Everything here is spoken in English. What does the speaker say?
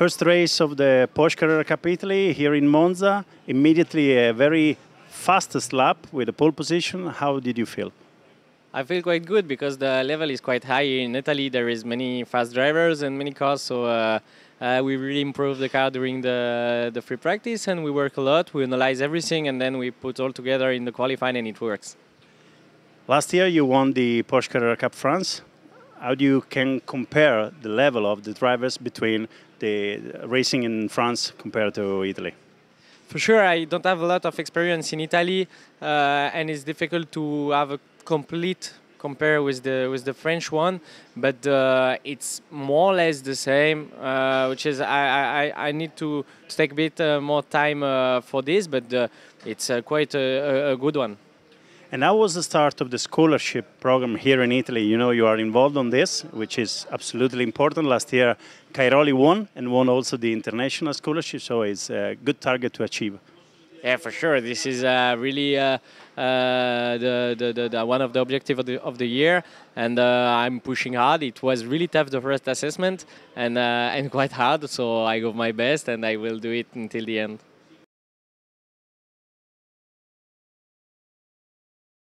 First race of the Porsche Carrera Cup Italy here in Monza. Immediately a very fastest lap with a pole position. How did you feel? I feel quite good because the level is quite high in Italy. There is many fast drivers and many cars, so uh, uh, we really improved the car during the the free practice, and we work a lot. We analyze everything, and then we put all together in the qualifying, and it works. Last year you won the Porsche Carrera Cup France. How do you can compare the level of the drivers between the racing in France compared to Italy? For sure, I don't have a lot of experience in Italy, uh, and it's difficult to have a complete compare with the with the French one, but uh, it's more or less the same. Uh, which is I, I, I need to, take a bit uh, more time uh, for this, but uh, it's quite a, a, good one. And that was the start of the scholarship program here in Italy? You know, you are involved on this, which is absolutely important. Last year, Cairoli won and won also the international scholarship, so it's a good target to achieve. Yeah, for sure. This is uh, really uh, uh, the, the, the, the, one of the objectives of the, of the year, and uh, I'm pushing hard. It was really tough the first assessment, and uh, and quite hard. So I give my best, and I will do it until the end.